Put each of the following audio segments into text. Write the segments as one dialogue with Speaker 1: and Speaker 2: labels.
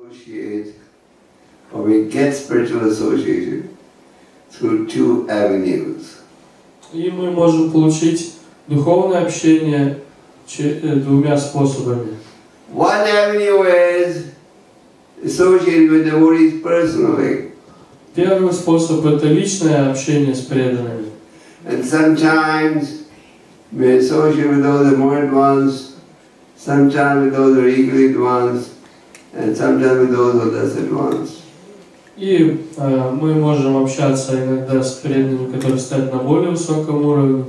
Speaker 1: associate or we get spiritual association through two avenues.
Speaker 2: И мы можем получить духовное общение че- э, двумя способами.
Speaker 1: One avenue is associated with devotees personally,
Speaker 2: Первый способ – это личное общение с преданными.
Speaker 1: and sometimes we associate with those who are more advanced, sometimes with those who are equally advanced, and sometimes with those who are less advanced.
Speaker 2: И э, мы можем общаться иногда с преданными, которые стоят на более высоком уровне,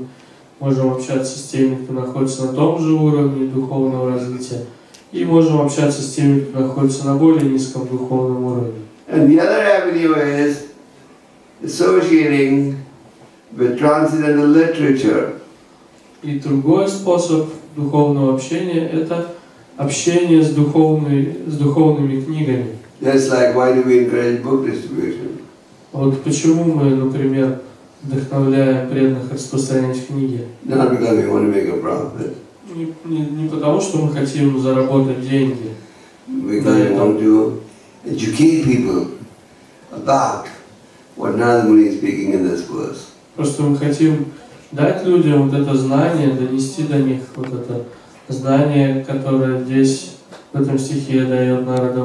Speaker 2: можем общаться с теми, кто находится на том же уровне духовного развития, и можем общаться с теми, кто находится на более низком духовном уровне.
Speaker 1: And the other avenue is associating with transcendental literature.
Speaker 2: И другой способ духовного общения – это общение с, духовной, с духовными книгами.
Speaker 1: Just like why do we encourage book distribution?
Speaker 2: Вот почему мы, например, вдохновляем преданных распространять книги.
Speaker 1: Not because we want to make a profit,
Speaker 2: Не, не- не потому, что мы хотим заработать деньги,
Speaker 1: because we want to educate people about what Narada Muni is speaking in this verse.
Speaker 2: просто мы хотим дать людям вот это знание, донести до них вот это знание, которое здесь, в этом стихе дает Нарада